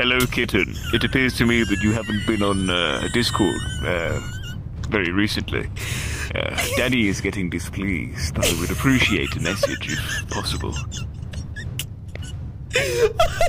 Hello, kitten. It appears to me that you haven't been on uh, Discord uh, very recently. Uh, Danny is getting displeased. I would appreciate a message if possible.